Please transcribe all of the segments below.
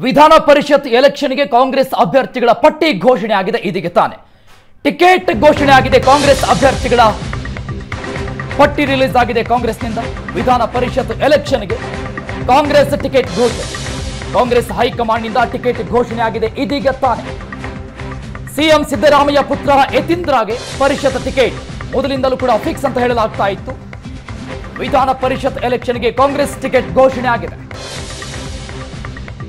ವಿಧಾನ ಪರಿಷತ್ ಎಲೆಕ್ಷನ್ಗೆ ಕಾಂಗ್ರೆಸ್ ಅಭ್ಯರ್ಥಿಗಳ ಪಟ್ಟಿ ಘೋಷಣೆ ಆಗಿದೆ, ಇದೀಗ ತಾನೆ. ಟಿಕೆಟ್ ಘೋಷಣೆ ಆಗಿದೆ, ಕಾಂಗ್ರೆಸ್ ಅಭ್ಯರ್ಥಿಗಳ ಪಟ್ಟಿ ರಿಲೀಸ್ ಆಗಿದೆ ಕಾಂಗ್ರೆಸ್ನಿಂದ. ವಿಧಾನ ಪರಿಷತ್ ಎಲೆಕ್ಷನ್ಗೆ ಕಾಂಗ್ರೆಸ್ ಟಿಕೆಟ್ ಘೋಷಣೆ. ಕಾಂಗ್ರೆಸ್ ಹೈಕಮಾಂಡ್ನಿಂದ ಟಿಕೆಟ್ ಘೋಷಣೆ ಆಗಿದೆ, ಇದೀಗ ತಾನೆ. ಸಿಎಂ ಸಿದ್ದರಾಮಯ್ಯ ಪುತ್ರ ಯತೀಂದ್ರಗೆ ಪರಿಷತ್ ಟಿಕೆಟ್. ಮೊದಲಿಂದಲೂ ಕೂಡ ಫಿಕ್ಸ್ ಅಂತ ಹೇಳಲಾಗ್ತಾ ಇತ್ತು. ವಿಧಾನ ಪರಿಷತ್ ಎಲೆಕ್ಷನ್ಗೆ ಕಾಂಗ್ರೆಸ್ ಟಿಕೆಟ್ ಘೋಷಣೆ ಆಗಿದೆ.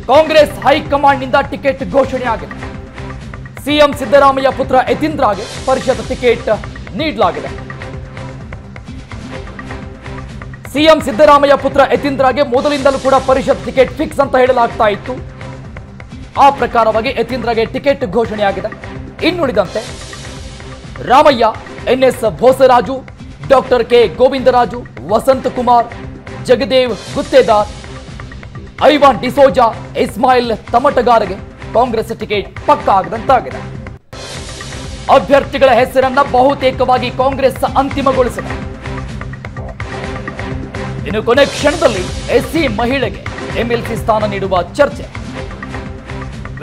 ಕಾಂಗ್ರೆಸ್ ಹೈಕಮಾಂಡ್ನಿಂದ ಟಿಕೆಟ್ ಘೋಷಣೆ ಆಗಿದೆ. ಸಿಎಂ ಸಿದ್ದರಾಮಯ್ಯ ಪುತ್ರ ಯತೀಂದ್ರಗೆ ಪರಿಷತ್ ಟಿಕೆಟ್ ನೀಡಲಾಗಿದೆ. ಸಿಎಂ ಸಿದ್ದರಾಮಯ್ಯ ಪುತ್ರ ಯತೀಂದ್ರಗೆ ಮೊದಲಿಂದಲೂ ಕೂಡ ಪರಿಷತ್ ಟಿಕೆಟ್ ಫಿಕ್ಸ್ ಅಂತ ಹೇಳಲಾಗ್ತಾ ಇತ್ತು. ಆ ಪ್ರಕಾರವಾಗಿ ಯತೀಂದ್ರಗೆ ಟಿಕೆಟ್ ಘೋಷಣೆಯಾಗಿದೆ ಇನ್ನುಳಿದಂತೆ Ramaiah NS Bhosaraju, doctor K Govindaraju Vasanth Kumar Jagadev Guttedar Ivan D'Souza, Ismail ತಮಟಗಾರಗೆ Congress ticket ಪಕ್ಕ ಆಗದಂತಾಗಿದೆ. ಅಭ್ಯರ್ಥಿಗಳ ಹೆಸರನ್ನ ಬಹುತೇಕವಾಗಿ ಕಾಂಗ್ರೆಸ್ ಅಂತಿಮಗೊಳಿಸಿದೆ. ಇನ್ನು ಕೊನೆ ಕ್ಷಣದಲ್ಲಿ ಎಸ್ಸಿ ಮಹಿಳೆಗೆ ಎಂಎಲ್ಸಿ ಸ್ಥಾನ ನೀಡುವ ಚರ್ಚೆ.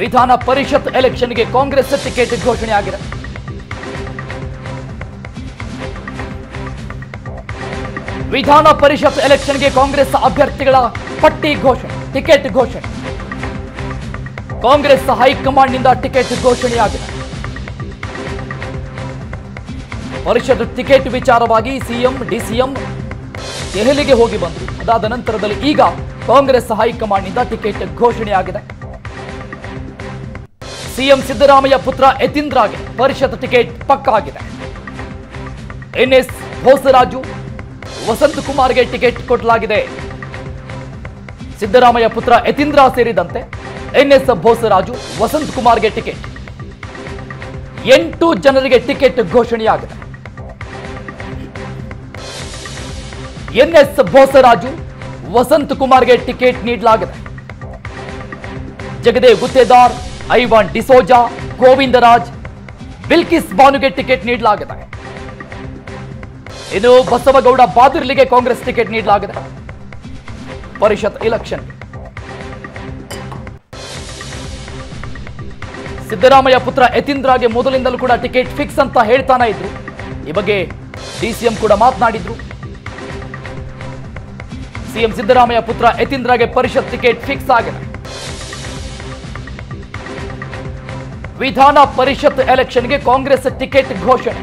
ವಿಧಾನ ಪರಿಷತ್ ಎಲೆಕ್ಷನ್ಗೆ ಕಾಂಗ್ರೆಸ್ ಟಿಕೆಟ್ ಘೋಷಣೆಯಾಗಿದೆ ವಿಧಾನ ಪರಿಷತ್ ಎಲೆಕ್ಷನ್ಗೆ ಕಾಂಗ್ರೆಸ್ ಅಭ್ಯರ್ಥಿಗಳ ಪಟ್ಟಿ ಘೋಷಣೆ. ಟಿಕೆಟ್ ಘೋಷಣೆ. ಕಾಂಗ್ರೆಸ್ ಹೈಕಮಾಂಡ್ನಿಂದ ಟಿಕೆಟ್ ಘೋಷಣೆಯಾಗಿದೆ. ಪರಿಷತ್ ಟಿಕೆಟ್ ವಿಚಾರವಾಗಿ ಸಿಎಂ, ಡಿಸಿಎಂ ದೆಹಲಿಗೆ ಹೋಗಿ ಬಂದರು. ಅದಾದ ನಂತರದಲ್ಲಿ ಈಗ ಕಾಂಗ್ರೆಸ್ ಹೈಕಮಾಂಡ್ನಿಂದ ಟಿಕೆಟ್ ಘೋಷಣೆಯಾಗಿದೆ. ಸಿಎಂ ಸಿದ್ದರಾಮಯ್ಯ ಪುತ್ರ ಯತೀಂದ್ರಾಗೆ ಪರಿಷತ್ ಟಿಕೆಟ್ ಪಕ್ಕಾ ಆಗಿದೆ. ಎನ್ಎಸ್ ಭೋಸರಾಜು ವಸಂತ್ ಕುಮಾರ್ಗೆ ಟಿಕೆಟ್ ಕೊಡಲಾಗಿದೆ. ಸಿದ್ದರಾಮಯ್ಯ ಪುತ್ರ ಯತೀಂದ್ರ ಸೇರಿದಂತೆ ಎನ್ಎಸ್ ಬೋಸರಾಜು ವಸಂತ್ ಕುಮಾರ್ಗೆ ಟಿಕೆಟ್. ಎಂಟು ಜನರಿಗೆ ಟಿಕೆಟ್ ಘೋಷಣೆಯಾಗಿದೆ. ಎನ್ಎಸ್ ಬೋಸರಾಜು ವಸಂತ್ ಕುಮಾರ್ಗೆ ಟಿಕೆಟ್ ನೀಡಲಾಗಿದೆ. ಜಗದೇವ್ ಗುತ್ತೇದಾರ್, ಐವಾನ್ ಡಿಸೋಜಾ, ಗೋವಿಂದರಾಜ್ ಬಿಲ್ಕಿಸ್ ಬಾನುಗೆ ಟಿಕೆಟ್ ನೀಡಲಾಗಿದೆ. ಇನ್ನು ಬಸವಗೌಡ ಬಾದಿರ್ಲಿಗೆ ಕಾಂಗ್ರೆಸ್ ಟಿಕೆಟ್ ನೀಡಲಾಗಿದೆ. ಪರಿಷತ್ ಇಲೆಕ್ಷನ್ ಸಿದ್ದರಾಮಯ್ಯ ಪುತ್ರ ಯತೀಂದ್ರಗೆ ಮೊದಲಿಂದಲೂ ಕೂಡ ಟಿಕೆಟ್ ಫಿಕ್ಸ್ ಅಂತ ಹೇಳ್ತಾನೆ ಇದ್ರು. ಈ ಬಗ್ಗೆ ಡಿಸಿಎಂ ಕೂಡ ಮಾತನಾಡಿದ್ರು. ಸಿಎಂ ಸಿದ್ದರಾಮಯ್ಯ ಪುತ್ರ ಯತೀಂದ್ರಗೆ ಪರಿಷತ್ ಟಿಕೆಟ್ ಫಿಕ್ಸ್ ಆಗಿದೆ. ವಿಧಾನ ಪರಿಷತ್ ಎಲೆಕ್ಷನ್ಗೆ ಕಾಂಗ್ರೆಸ್ ಟಿಕೆಟ್ ಘೋಷಣೆ.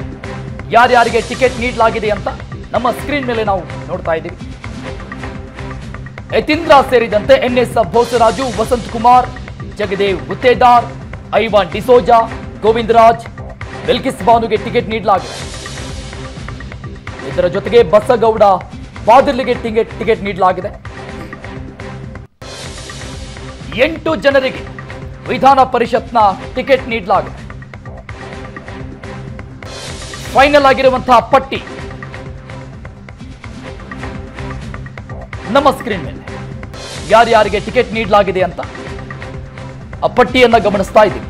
ಯಾರ್ಯಾರಿಗೆ ಟಿಕೆಟ್ ನೀಡಲಾಗಿದೆ ಅಂತ ನಮ್ಮ ಸ್ಕ್ರೀನ್ ಮೇಲೆ ನಾವು ನೋಡ್ತಾ ಇದ್ದೀವಿ. ಯತೀಂದ್ರ ಸೇರಿದಂತೆ ಎನ್ಎಸ್ ಭೋಸರಾಜು ವಸಂತ್ ಕುಮಾರ್, ಜಗದೇವ್ ಗುತ್ತೇದಾರ್ ಐವಾನ್ ಡಿಸೋಜಾ, ಗೋವಿಂದರಾಜ್ ಬೆಲ್ಕಿಸ್ ಬಾನುಗೆ ಟಿಕೆಟ್ ನೀಡಲಾಗಿದೆ. ಇದರ ಜೊತೆಗೆ ಬಸಗೌಡ ಬಾದಿರ್ಲಿಗೆ ಟಿಕೆಟ್ ಟಿಕೆಟ್ ನೀಡಲಾಗಿದೆ. ಎಂಟು ಜನರಿಗೆ ವಿಧಾನ ಪರಿಷತ್ನ ಟಿಕೆಟ್ ನೀಡಲಾಗಿದೆ. ಫೈನಲ್ ಆಗಿರುವಂತಹ ಪಟ್ಟಿ ನಮ್ಮ ಸ್ಕ್ರೀನ್ ಮೇಲೆ. ಯಾರ್ಯಾರಿಗೆ ಟಿಕೆಟ್ ನೀಡಲಾಗಿದೆ ಅಂತ ಆ ಪಟ್ಟಿಯನ್ನು ಗಮನಿಸ್ತಾ ಇದ್ದೀವಿ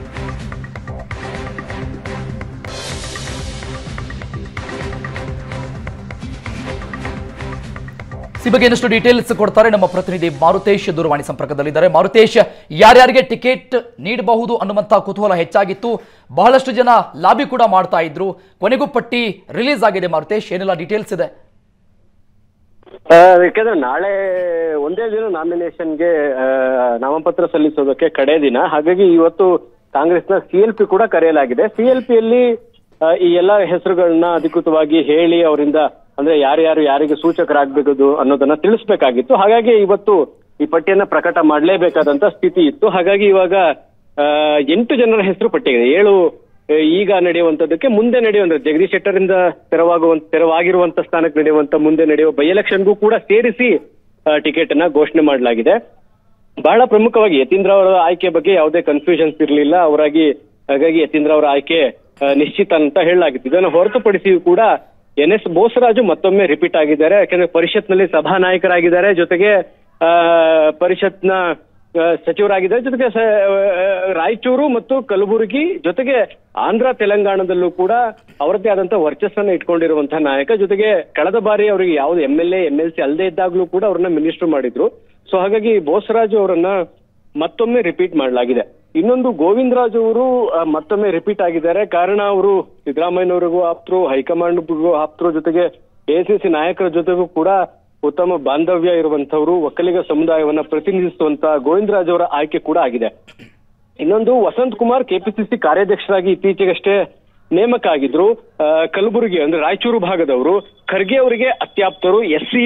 ಬಗ್ಗೆ ಇನ್ನಷ್ಟು ಡೀಟೇಲ್ಸ್ ಕೊಡ್ತಾರೆ ನಮ್ಮ ಪ್ರತಿನಿಧಿ ಮಾರುತೇಶ್ ದೂರವಾಣಿ ಸಂಪರ್ಕದಲ್ಲಿದ್ದಾರೆ. ಮಾರುತೇಶ್, ಯಾರ್ಯಾರಿಗೆ ಟಿಕೆಟ್ ನೀಡಬಹುದು ಅನ್ನುವಂತಹ ಕುತೂಹಲ ಹೆಚ್ಚಾಗಿತ್ತು. ಬಹಳಷ್ಟು ಜನ ಲಾಬಿ ಕೂಡ ಮಾಡ್ತಾ ಇದ್ರು. ಕೊನೆಗೂ ಪಟ್ಟಿ ರಿಲೀಸ್ ಆಗಿದೆ ಮಾರುತೇಶ್. ಏನೆಲ್ಲ ಡೀಟೇಲ್ಸ್ ಇದೆ? ಯಾಕಂದ್ರೆ ನಾಳೆ ಒಂದೇ ದಿನ ನಾಮಿನೇಷನ್ಗೆ ನಾಮಪತ್ರ ಸಲ್ಲಿಸೋದಕ್ಕೆ ಕಡೆ ದಿನ. ಹಾಗಾಗಿ ಇವತ್ತು ಕಾಂಗ್ರೆಸ್ನ ಸಿಎಲ್ಪಿ ಕೂಡ ಕರೆಯಲಾಗಿದೆ. ಸಿ ಎಲ್ ಪಿಯಲ್ಲಿ ಈ ಎಲ್ಲ ಹೆಸರುಗಳನ್ನ ಅಧಿಕೃತವಾಗಿ ಹೇಳಿ ಅವರಿಂದ, ಅಂದ್ರೆ ಯಾರ್ಯಾರು ಯಾರಿಗೆ ಸೂಚಕರಾಗಬೇಕು ಅನ್ನೋದನ್ನ ತಿಳಿಸ್ಬೇಕಾಗಿತ್ತು. ಹಾಗಾಗಿ ಇವತ್ತು ಈ ಪಟ್ಟಿಯನ್ನ ಪ್ರಕಟ ಮಾಡಲೇಬೇಕಾದಂತ ಸ್ಥಿತಿ ಇತ್ತು. ಹಾಗಾಗಿ ಇವಾಗ ಎಂಟು ಜನರ ಹೆಸರು ಪಟ್ಟಿಗಿದೆ ಏಳು ಈಗ ನಡೆಯುವಂತದಕ್ಕೆ ಮುಂದೆ ನಡೆಯುವಂತ ಜಗದೀಶ್ ಶೆಟ್ಟರ್ ಇಂದ ತೆರವಾಗುವಂತ ತೆರವಾಗಿರುವಂತ ಸ್ಥಾನಕ್ಕೆ ನಡೆಯುವಂತ ಮುಂದೆ ನಡೆಯುವ ಬೈ ಎಲೆಕ್ಷನ್ಗೂ ಕೂಡ ಸೇರಿಸಿ ಟಿಕೆಟ್ ಅನ್ನ ಘೋಷಣೆ ಮಾಡಲಾಗಿದೆ. ಬಹಳ ಪ್ರಮುಖವಾಗಿ ಯತೀಂದ್ರ ಅವರ ಆಯ್ಕೆ ಬಗ್ಗೆ ಯಾವುದೇ ಕನ್ಫ್ಯೂಷನ್ಸ್ ಇರಲಿಲ್ಲ. ಅವರಾಗಿ ಹಾಗಾಗಿ ಯತೀಂದ್ರ ಅವರ ಆಯ್ಕೆ ನಿಶ್ಚಿತ ಅಂತ ಹೇಳಲಾಗಿತ್ತು. ಇದನ್ನು ಹೊರತುಪಡಿಸಿ ಕೂಡ ಎನ್ ಎಸ್ ಬೋಸರಾಜು ಮತ್ತೊಮ್ಮೆ ರಿಪೀಟ್ ಆಗಿದ್ದಾರೆ. ಯಾಕಂದ್ರೆ ಪರಿಷತ್ನಲ್ಲಿ ಸಭಾನಾಯಕರಾಗಿದ್ದಾರೆ. ಜೊತೆಗೆ ಆ, ಪರಿಷತ್ನ ಸಚಿವರಾಗಿದ್ದಾರೆ. ಜೊತೆಗೆ ರಾಯಚೂರು ಮತ್ತು ಕಲಬುರಗಿ ಜೊತೆಗೆ ಆಂಧ್ರ ತೆಲಂಗಾಣದಲ್ಲೂ ಕೂಡ ಅವರದ್ದೇ ಆದಂತ ವರ್ಚಸ್ಸನ್ನು ಇಟ್ಕೊಂಡಿರುವಂತಹ ನಾಯಕ. ಜೊತೆಗೆ ಕಳೆದ ಬಾರಿ ಅವರಿಗೆ ಯಾವ್ದು M L A M L C ಅಲ್ಲದೆ ಇದ್ದಾಗ್ಲೂ ಕೂಡ ಅವ್ರನ್ನ ಮಿನಿಸ್ಟರ್ ಮಾಡಿದ್ರು. ಸೊ ಹಾಗಾಗಿ ಬೋಸರಾಜು ಅವರನ್ನ ಮತ್ತೊಮ್ಮೆ ರಿಪೀಟ್ ಮಾಡಲಾಗಿದೆ. ಇನ್ನೊಂದು ಗೋವಿಂದರಾಜ್ ಅವರು ಮತ್ತೊಮ್ಮೆ ರಿಪೀಟ್ ಆಗಿದ್ದಾರೆ. ಕಾರಣ ಅವರು ಸಿದ್ದರಾಮಯ್ಯನವರಿಗೂ ಆಪ್ತರು, ಹೈಕಮಾಂಡ್ಗೂ ಆಪ್ತರು ಜೊತೆಗೆ ಎಸಿಸಿ ನಾಯಕರ ಜೊತೆಗೂ ಕೂಡ ಉತ್ತಮ ಬಾಂಧವ್ಯ ಇರುವಂತವರು ಒಕ್ಕಲಿಗ ಸಮುದಾಯವನ್ನ ಪ್ರತಿನಿಧಿಸುವಂತ ಗೋವಿಂದರಾಜ್ ಅವರ ಆಯ್ಕೆ ಕೂಡ ಆಗಿದೆ. ಇನ್ನೊಂದು ವಸಂತ್ ಕುಮಾರ್ ಕೆಪಿಸಿಸಿ ಕಾರ್ಯಾಧ್ಯಕ್ಷರಾಗಿ ಇತ್ತೀಚೆಗಷ್ಟೇ ನೇಮಕ ಆಗಿದ್ರು. ಕಲಬುರಗಿ ಅಂದ್ರೆ ರಾಯಚೂರು ಭಾಗದವರು. ಖರ್ಗೆ ಅವರಿಗೆ ಅತ್ಯಾಪ್ತರು. ಎಸ್ ಸಿ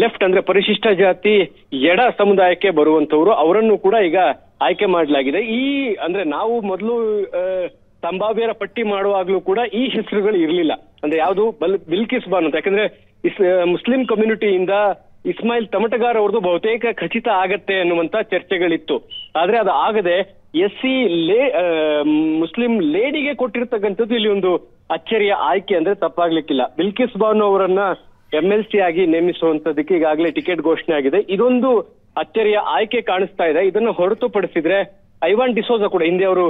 ಲೆಫ್ಟ್ ಅಂದ್ರೆ ಪರಿಶಿಷ್ಟ ಜಾತಿ, ಎಡ ಸಮುದಾಯಕ್ಕೆ ಬರುವಂತವರು ಅವರನ್ನು ಕೂಡ ಈಗ ಆಯ್ಕೆ ಮಾಡಲಾಗಿದೆ. ಈ ಅಂದ್ರೆ ನಾವು ಮೊದಲು ಸಂಭಾವ್ಯರ ಪಟ್ಟಿ ಮಾಡುವಾಗ್ಲೂ ಕೂಡ ಈ ಹೆಸರುಗಳು ಇರಲಿಲ್ಲ. ಅಂದ್ರೆ ಯಾವುದು? ಬಲ್ ಬಿಲ್ಕಿಸ್ ಬಾನ್ ಅಂತ. ಯಾಕಂದ್ರೆ ಇಸ್ ಮುಸ್ಲಿಂ ಕಮ್ಯುನಿಟಿಯಿಂದ ಇಸ್ಮಾಯಿಲ್ ತಮಟಗಾರ್ ಅವ್ರದ್ದು ಬಹುತೇಕ ಖಚಿತ ಆಗತ್ತೆ ಅನ್ನುವಂತ ಚರ್ಚೆಗಳಿತ್ತು. ಆದ್ರೆ ಅದು ಆಗದೆ ಎಸ್ ಸಿ ಲೇ ಮುಸ್ಲಿಂ ಲೇಡಿಗೆ ಕೊಟ್ಟಿರ್ತಕ್ಕಂಥದ್ದು ಇಲ್ಲಿ ಒಂದು ಅಚ್ಚರಿಯ ಆಯ್ಕೆ ಅಂದ್ರೆ ತಪ್ಪಾಗ್ಲಿಕ್ಕಿಲ್ಲ. ಬಿಲ್ಕಿಸ್ ಬಾನು ಅವರನ್ನ ಎಂ ಎಲ್ ಸಿ ಆಗಿ ನೇಮಿಸುವಂತದಕ್ಕೆ ಈಗಾಗಲೇ ಟಿಕೆಟ್ ಘೋಷಣೆ ಆಗಿದೆ. ಇದೊಂದು ಅಚ್ಚರಿಯ ಆಯ್ಕೆ ಕಾಣಿಸ್ತಾ ಇದೆ. ಇದನ್ನ ಹೊರತುಪಡಿಸಿದ್ರೆ ಐವಾನ್ ಡಿಸೋಜಾ ಕೂಡ ಹಿಂದೆ ಅವರು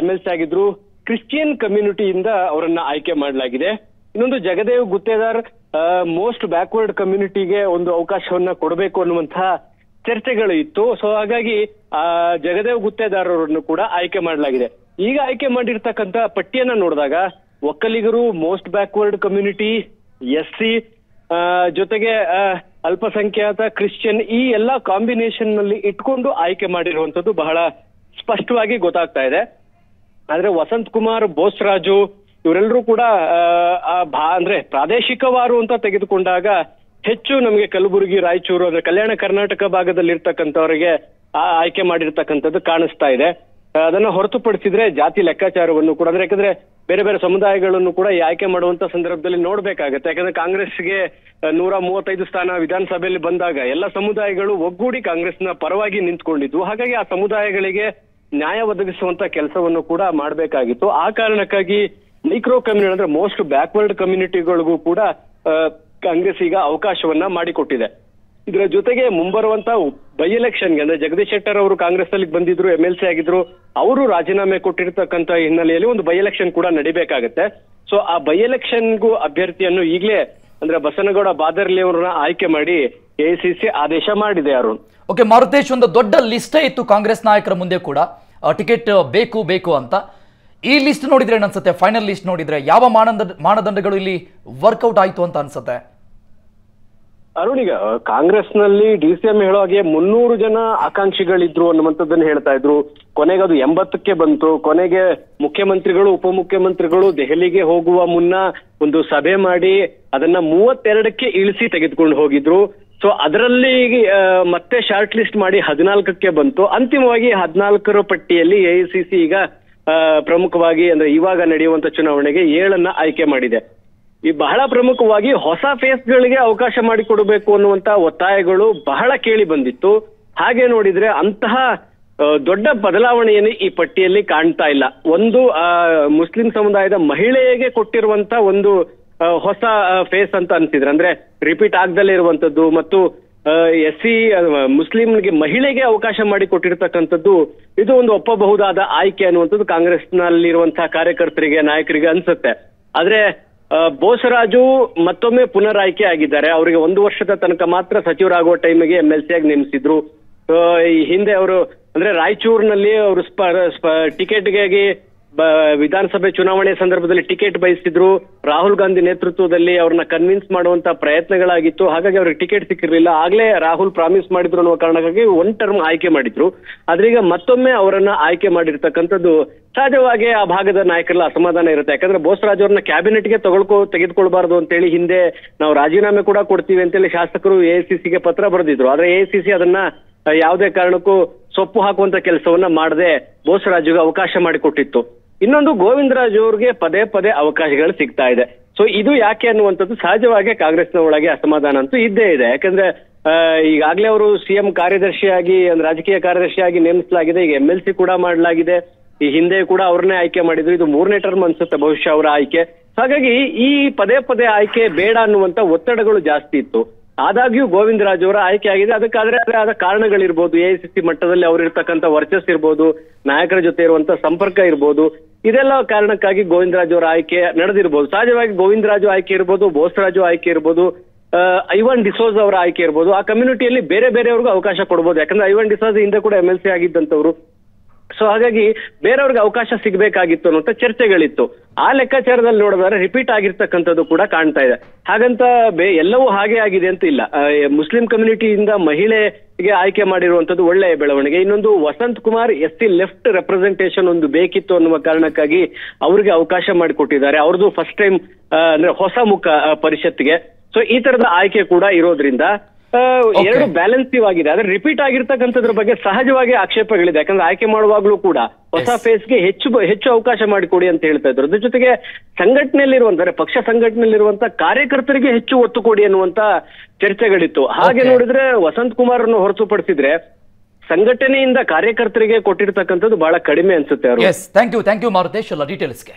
ಎಂ ಎಲ್ ಸಿ ಆಗಿದ್ರು. ಕ್ರಿಶ್ಚಿಯನ್ ಕಮ್ಯುನಿಟಿಯಿಂದ ಅವರನ್ನ ಆಯ್ಕೆ ಮಾಡಲಾಗಿದೆ. ಇನ್ನೊಂದು ಜಗದೇವ್ ಗುತ್ತೇದಾರ್ ಮೋಸ್ಟ್ ಬ್ಯಾಕ್ವರ್ಡ್ ಕಮ್ಯುನಿಟಿಗೆ ಒಂದು ಅವಕಾಶವನ್ನ ಕೊಡಬೇಕು ಅನ್ನುವಂತಹ ಚರ್ಚೆಗಳು ಇತ್ತು. ಸೊ ಹಾಗಾಗಿ, ಆ, ಜಗದೇವ್ ಗುತ್ತೇದಾರ್ ಅವರನ್ನು ಕೂಡ ಆಯ್ಕೆ ಮಾಡಲಾಗಿದೆ. ಈಗ ಆಯ್ಕೆ ಮಾಡಿರ್ತಕ್ಕಂತ ಪಟ್ಟಿಯನ್ನ ನೋಡಿದಾಗ, ಒಕ್ಕಲಿಗರು most backward community, S C ಜೊತೆಗೆ ಅಲ್ಪಸಂಖ್ಯಾತ, ಕ್ರಿಶ್ಚಿಯನ್ ಈ ಎಲ್ಲಾ ಕಾಂಬಿನೇಷನ್ನಲ್ಲಿ ಇಟ್ಕೊಂಡು ಆಯ್ಕೆ ಮಾಡಿರುವಂತದ್ದು ಬಹಳ ಸ್ಪಷ್ಟವಾಗಿ ಗೊತ್ತಾಗ್ತಾ ಇದೆ. ಆದ್ರೆ ವಸಂತ್ ಕುಮಾರ್, ಬೋಸ್ರಾಜು ಇವರೆಲ್ಲರೂ ಕೂಡ ಅಂದ್ರೆ ಪ್ರಾದೇಶಿಕವಾರು ಅಂತ ತೆಗೆದುಕೊಂಡಾಗ ಹೆಚ್ಚು ನಮಗೆ ಕಲಬುರಗಿ, ರಾಯಚೂರು, ಅಂದ್ರೆ ಕಲ್ಯಾಣ ಕರ್ನಾಟಕ ಭಾಗದಲ್ಲಿ ಇರ್ತಕ್ಕಂಥವರಿಗೆ ಆಯ್ಕೆ ಮಾಡಿರ್ತಕ್ಕಂಥದ್ದು ಕಾಣಿಸ್ತಾ ಇದೆ. ಅದನ್ನ ಹೊರತುಪಡಿಸಿದ್ರೆ ಜಾತಿ ಲೆಕ್ಕಾಚಾರವನ್ನು ಕೂಡ, ಅಂದ್ರೆ ಯಾಕಂದ್ರೆ ಬೇರೆ ಬೇರೆ ಸಮುದಾಯಗಳನ್ನು ಕೂಡ ಈ ಆಯ್ಕೆ ಮಾಡುವಂತ ಸಂದರ್ಭದಲ್ಲಿ ನೋಡ್ಬೇಕಾಗತ್ತೆ. ಯಾಕಂದ್ರೆ ಕಾಂಗ್ರೆಸ್ಗೆ ನೂರ ಮೂವತ್ತೈದು ಸ್ಥಾನ ವಿಧಾನಸಭೆಯಲ್ಲಿ ಬಂದಾಗ ಎಲ್ಲ ಸಮುದಾಯಗಳು ಒಗ್ಗೂಡಿ ಕಾಂಗ್ರೆಸ್ನ ಪರವಾಗಿ ನಿಂತ್ಕೊಂಡಿದ್ವು. ಹಾಗಾಗಿ ಆ ಸಮುದಾಯಗಳಿಗೆ ನ್ಯಾಯ ಒದಗಿಸುವಂತ ಕೆಲಸವನ್ನು ಕೂಡ ಮಾಡಬೇಕಾಗಿತ್ತು. ಆ ಕಾರಣಕ್ಕಾಗಿ ಮೈಕ್ರೋ ಕಮ್ಯುನಿಟಿ ಅಂದ್ರೆ ಮೋಸ್ಟ್ ಬ್ಯಾಕ್ವರ್ಡ್ ಕಮ್ಯುನಿಟಿಗಳಿಗೂ ಕೂಡ ಕಾಂಗ್ರೆಸ್ ಈಗ ಅವಕಾಶವನ್ನ ಮಾಡಿಕೊಟ್ಟಿದೆ. ಇದರ ಜೊತೆಗೆ ಮುಂಬರುವಂತ ಬೈ ಎಲೆಕ್ಷನ್ಗೆ ಅಂದ್ರೆ ಜಗದೀಶ್ ಶೆಟ್ಟರ್ ಅವರು ಕಾಂಗ್ರೆಸ್ ಅಲ್ಲಿ ಬಂದಿದ್ರು ಎಂ ಎಲ್ ಸಿ ಆಗಿದ್ರು, ಅವರು ರಾಜೀನಾಮೆ ಕೊಟ್ಟಿರ್ತಕ್ಕಂತ ಹಿನ್ನೆಲೆಯಲ್ಲಿ ಒಂದು ಬೈ ಎಲೆಕ್ಷನ್ ಕೂಡ ನಡಿಬೇಕಾಗತ್ತೆ. ಸೊ ಆ ಬೈ ಎಲೆಕ್ಷನ್ಗೂ ಅಭ್ಯರ್ಥಿಯನ್ನು ಈಗಲೇ ಅಂದ್ರೆ ಬಸನಗೌಡ ಬಾದರ್ಲಿ ಅವರನ್ನ ಆಯ್ಕೆ ಮಾಡಿ ಎಐಸಿಸಿ ಆದೇಶ ಮಾಡಿದೆ ಅರುಣ್. ಓಕೆ ಮಾರುತೇಶ್ ಒಂದು ದೊಡ್ಡ ಲಿಸ್ಟೇ ಇತ್ತು ಕಾಂಗ್ರೆಸ್ ನಾಯಕರ ಮುಂದೆ ಕೂಡ. ಟಿಕೆಟ್ ಬೇಕು ಬೇಕು ಅಂತ. ಈ ಲಿಸ್ಟ್ ನೋಡಿದ್ರೆ ಅನ್ಸುತ್ತೆ ಫೈನಲ್ ಲಿಸ್ಟ್ ನೋಡಿದ್ರೆ ಯಾವ ಮಾನದಂಡ ಮಾನದಂಡಗಳು ಇಲ್ಲಿ ವರ್ಕೌಟ್ ಆಯ್ತು ಅಂತ ಅನ್ಸುತ್ತೆ? ಅರುಣ್ ಈಗ ಕಾಂಗ್ರೆಸ್ನಲ್ಲಿ ಡಿ ಸಿ ಎಂ ಹೇಳೋ ಹಾಗೆ ಮುನ್ನೂರು ಜನ ಆಕಾಂಕ್ಷಿಗಳಿದ್ರು ಅನ್ನುವಂಥದ್ದನ್ನು ಹೇಳ್ತಾ ಇದ್ರು. ಕೊನೆಗೆ ಅದು ಎಂಬತ್ತಕ್ಕೆ ಬಂತು. ಕೊನೆಗೆ ಮುಖ್ಯಮಂತ್ರಿಗಳು ಉಪಮುಖ್ಯಮಂತ್ರಿಗಳು ದೆಹಲಿಗೆ ಹೋಗುವ ಮುನ್ನ ಒಂದು ಸಭೆ ಮಾಡಿ ಅದನ್ನ ಮೂವತ್ತೆರಡಕ್ಕೆ ಇಳಿಸಿ ತೆಗೆದುಕೊಂಡು ಹೋಗಿದ್ರು. ಸೊ ಅದರಲ್ಲಿ ಮತ್ತೆ ಶಾರ್ಟ್ ಲಿಸ್ಟ್ ಮಾಡಿ ಹದಿನಾಲ್ಕಕ್ಕೆ ಬಂತು. ಅಂತಿಮವಾಗಿ ಹದಿನಾಲ್ಕರ ಪಟ್ಟಿಯಲ್ಲಿ ಎಐಸಿಸಿ ಈಗ ಪ್ರಮುಖವಾಗಿ ಅಂದ್ರೆ ಇವಾಗ ನಡೆಯುವಂತ ಚುನಾವಣೆಗೆ ಏಳನ್ನ ಆಯ್ಕೆ ಮಾಡಿದೆ. ಈ ಬಹಳ ಪ್ರಮುಖವಾಗಿ ಹೊಸ ಫೇಸ್ಗಳಿಗೆ ಅವಕಾಶ ಮಾಡಿಕೊಡಬೇಕು ಅನ್ನುವಂತ ಒತ್ತಾಯಗಳು ಬಹಳ ಕೇಳಿ ಬಂದಿತ್ತು. ಹಾಗೆ ನೋಡಿದ್ರೆ ಅಂತಹ ದೊಡ್ಡ ಬದಲಾವಣೆಯನ್ನು ಈ ಪಟ್ಟಿಯಲ್ಲಿ ಕಾಣ್ತಾ ಇಲ್ಲ. ಒಂದು ಮುಸ್ಲಿಂ ಸಮುದಾಯದ ಮಹಿಳೆಗೆ ಕೊಟ್ಟಿರುವಂತ ಒಂದು ಹೊಸ ಫೇಸ್ ಅಂತ ಅನ್ಸಿದ್ರೆ, ಅಂದ್ರೆ ರಿಪೀಟ್ ಆಗ್ದಲೇ ಇರುವಂತದ್ದು ಮತ್ತು ಎಸ್ ಸಿ ಮುಸ್ಲಿಂಗೆ ಮಹಿಳೆಗೆ ಅವಕಾಶ ಮಾಡಿ ಕೊಟ್ಟಿರ್ತಕ್ಕಂಥದ್ದು, ಇದು ಒಂದು ಒಪ್ಪಬಹುದಾದ ಆಯ್ಕೆ ಅನ್ನುವಂಥದ್ದು ಕಾಂಗ್ರೆಸ್ನಲ್ಲಿರುವಂತಹ ಕಾರ್ಯಕರ್ತರಿಗೆ, ನಾಯಕರಿಗೆ ಅನ್ಸುತ್ತೆ. ಆದ್ರೆ ಬೋಸರಾಜು ಮತ್ತೊಮ್ಮೆ ಪುನರ್ ಆಯ್ಕೆ ಆಗಿದ್ದಾರೆ. ಅವರಿಗೆ ಒಂದು ವರ್ಷದ ತನಕ ಮಾತ್ರ ಸಚಿವರಾಗುವ ಟೈಮಿಗೆ ಎಂ ಎಲ್ ಸಿ ನೇಮಿಸಿದ್ರು. ಈ ಹಿಂದೆ ಅವರು, ಅಂದ್ರೆ ರಾಯಚೂರಿನಲ್ಲಿ ಅವರು ಸ್ಪ, ಟಿಕೆಟ್ಗಾಗಿ ವಿಧಾನಸಭೆ ಚುನಾವಣೆ ಸಂದರ್ಭದಲ್ಲಿ ಟಿಕೆಟ್ ಬಯಸಿದ್ರು. ರಾಹುಲ್ ಗಾಂಧಿ ನೇತೃತ್ವದಲ್ಲಿ ಅವ್ರನ್ನ ಕನ್ವಿನ್ಸ್ ಮಾಡುವಂತ ಪ್ರಯತ್ನಗಳಾಗಿತ್ತು. ಹಾಗಾಗಿ ಅವ್ರಿಗೆ ಟಿಕೆಟ್ ಸಿಕ್ಕಿರಲಿಲ್ಲ. ಆಗ್ಲೇ ರಾಹುಲ್ ಪ್ರಾಮಿಸ್ ಮಾಡಿದ್ರು ಅನ್ನೋ ಕಾರಣಕ್ಕಾಗಿ ಒನ್ ಟರ್ಮ್ ಆಯ್ಕೆ ಮಾಡಿದ್ರು. ಆದ್ರೀಗ ಮತ್ತೊಮ್ಮೆ ಅವರನ್ನ ಆಯ್ಕೆ ಮಾಡಿರ್ತಕ್ಕಂಥದ್ದು ಸಹಜವಾಗಿ ಆ ಭಾಗದ ನಾಯಕರಲ್ಲ ಅಸಮಾಧಾನ ಇರುತ್ತೆ. ಯಾಕಂದ್ರೆ ಬೋಸರಾಜ್ ಅವ್ರನ್ನ ಕ್ಯಾಬಿನೆಟ್ಗೆ ತಗೊಳ್ಕೊ, ತೆಗೆದುಕೊಳ್ಬಾರ್ದು ಅಂತೇಳಿ ಹಿಂದೆ ನಾವು ರಾಜೀನಾಮೆ ಕೂಡ ಕೊಡ್ತೀವಿ ಅಂತೇಳಿ ಶಾಸಕರು ಎಐಸಿಸಿಗೆ ಪತ್ರ ಬರೆದಿದ್ರು. ಆದ್ರೆ ಎಐಸಿಸಿ ಅದನ್ನ ಯಾವುದೇ ಕಾರಣಕ್ಕೂ ಸೊಪ್ಪು ಹಾಕುವಂತ ಕೆಲಸವನ್ನ ಮಾಡದೆ ಬೋಸರಾಜುಗೆ ಅವಕಾಶ ಮಾಡಿಕೊಟ್ಟಿತ್ತು. ಇನ್ನೊಂದು ಗೋವಿಂದರಾಜ್ ಅವ್ರಿಗೆ ಪದೇ ಪದೇ ಅವಕಾಶಗಳು ಸಿಗ್ತಾ ಇದೆ. ಸೊ ಇದು ಯಾಕೆ ಅನ್ನುವಂಥದ್ದು ಸಹಜವಾಗಿ ಕಾಂಗ್ರೆಸ್ನ ಒಳಗೆ ಅಸಮಾಧಾನ ಅಂತೂ ಇದ್ದೇ ಇದೆ. ಯಾಕಂದ್ರೆ ಈಗಾಗಲೇ ಅವರು ಸಿಎಂ ಕಾರ್ಯದರ್ಶಿಯಾಗಿ, ಅಂದ್ರೆ ರಾಜಕೀಯ ಕಾರ್ಯದರ್ಶಿಯಾಗಿ ನೇಮಿಸಲಾಗಿದೆ. ಈಗ ಎಂ ಎಲ್ ಸಿ ಕೂಡ ಮಾಡಲಾಗಿದೆ. ಈ ಹಿಂದೆ ಕೂಡ ಅವ್ರನ್ನೇ ಆಯ್ಕೆ ಮಾಡಿದ್ರು. ಇದು ಮೂರನೇ ಟರ್ಮ್ ಅನ್ಸುತ್ತೆ ಬಹುಶಃ ಅವರ ಆಯ್ಕೆ. ಹಾಗಾಗಿ ಈ ಪದೇ ಪದೇ ಆಯ್ಕೆ ಬೇಡ ಅನ್ನುವಂತ ಒತ್ತಡಗಳು ಜಾಸ್ತಿ ಇತ್ತು. ಆದಾಗ್ಯೂ ಗೋವಿಂದರಾಜ್ ಅವರ ಆಯ್ಕೆ ಆಗಿದೆ. ಅದಕ್ಕಾದ್ರೆ ಆದ ಕಾರಣಗಳಿರ್ಬೋದು. ಎಐಸಿಸಿ ಮಟ್ಟದಲ್ಲಿ ಅವರಿರ್ತಕ್ಕಂಥ ವರ್ಚಸ್ ಇರ್ಬೋದು. ನಾಯಕರ ಜೊತೆ ಇರುವಂತ ಸಂಪರ್ಕ ಇರ್ಬೋದು. ಇದೆಲ್ಲ ಕಾರಣಕ್ಕಾಗಿ ಗೋವಿಂದರಾಜ್ ಅವರ ಆಯ್ಕೆ ನಡೆದಿರ್ಬೋದು. ಸಹಜವಾಗಿ ಗೋವಿಂದರಾಜು ಆಯ್ಕೆ ಇರ್ಬೋದು, ಬೋಸರಾಜು ಆಯ್ಕೆ ಇರ್ಬೋದು ಐವನ್ ಡಿಸೋಜ್ ಅವರ ಆಯ್ಕೆ ಇರ್ಬೋದು. ಆ ಕಮ್ಯುನಿಟಿಯಲ್ಲಿ ಬೇರೆ ಬೇರೆಯವ್ರಿಗೂ ಅವಕಾಶ ಕೊಡ್ಬೋದು. ಯಾಕಂದ್ರೆ ಐವನ್ ಡಿಸೋಸ್ ಹಿಂದೆ ಕೂಡ ಎಂ ಎಲ್ ಸಿ ಆಗಿದ್ದಂಥವ್ರು ಸೊ ಹಾಗಾಗಿ ಬೇರೆಯವ್ರಿಗೆ ಅವಕಾಶ ಸಿಗಬೇಕಾಗಿತ್ತು ಅನ್ನುವಂಥ ಚರ್ಚೆಗಳಿತ್ತು. ಆ ಲೆಕ್ಕಾಚಾರದಲ್ಲಿ ನೋಡಿದ್ರೆ ರಿಪೀಟ್ ಆಗಿರ್ತಕ್ಕಂಥದ್ದು ಕೂಡ ಕಾಣ್ತಾ ಇದೆ. ಹಾಗಂತ ಬೇ, ಎಲ್ಲವೂ ಹಾಗೆ ಆಗಿದೆ ಅಂತ ಇಲ್ಲ. ಮುಸ್ಲಿಂ ಕಮ್ಯುನಿಟಿಯಿಂದ ಮಹಿಳೆಗೆ ಆಯ್ಕೆ ಮಾಡಿರುವಂತದ್ದು ಒಳ್ಳೆಯ ಬೆಳವಣಿಗೆ. ಇನ್ನೊಂದು, Vasanth Kumar S C left representation ಒಂದು ಬೇಕಿತ್ತು ಅನ್ನುವ ಕಾರಣಕ್ಕಾಗಿ ಅವರಿಗೆ ಅವಕಾಶ ಮಾಡಿಕೊಟ್ಟಿದ್ದಾರೆ. ಅವ್ರದ್ದು ಫಸ್ಟ್ ಟೈಮ್ ಅಂದ್ರೆ ಹೊಸ ಮುಖ ಪರಿಷತ್ಗೆ ಸೊ ಈ ತರದ ಆಯ್ಕೆ ಕೂಡ ಇರೋದ್ರಿಂದ. ಎರಡು ಬ್ಯಾಲೆನ್ಸಿವ್ ಆಗಿದೆ. ಆದ್ರೆ ರಿಪೀಟ್ ಆಗಿರ್ತಕ್ಕಂಥದ್ರ ಬಗ್ಗೆ ಸಹಜವಾಗಿ ಆಕ್ಷೇಪಗಳಿದೆ. ಯಾಕಂದ್ರೆ ಆಯ್ಕೆ ಮಾಡುವಾಗ್ಲೂ ಕೂಡ ಹೊಸ ಫೇಸ್ ಫೇಸ್ಗೆ ಹೆಚ್ಚು ಹೆಚ್ಚು ಅವಕಾಶ ಮಾಡಿಕೊಡಿ ಅಂತ ಹೇಳ್ತಾ ಇದ್ರು. ಅದ್ರ ಜೊತೆಗೆ ಸಂಘಟನೆಯಲ್ಲಿರುವಂತ ಪಕ್ಷ ಸಂಘಟನೆಯಲ್ಲಿರುವಂತ ಕಾರ್ಯಕರ್ತರಿಗೆ ಹೆಚ್ಚು ಒತ್ತು ಕೊಡಿ ಅನ್ನುವಂತ ಚರ್ಚೆಗಳಿತ್ತು. ಹಾಗೆ ನೋಡಿದ್ರೆ ವಸಂತ್ ಕುಮಾರ್ ಅನ್ನು ಹೊರತುಪಡಿಸಿದ್ರೆ ಸಂಘಟನೆಯಿಂದ ಕಾರ್ಯಕರ್ತರಿಗೆ ಕೊಟ್ಟಿರ್ತಕ್ಕಂಥದ್ದು ಬಹಳ ಕಡಿಮೆ ಅನ್ಸುತ್ತೆ ಅವರು thank you thank you Maruthesh ಎಲ್ಲ ಡೀಟೇಲ್ಸ್ಗೆ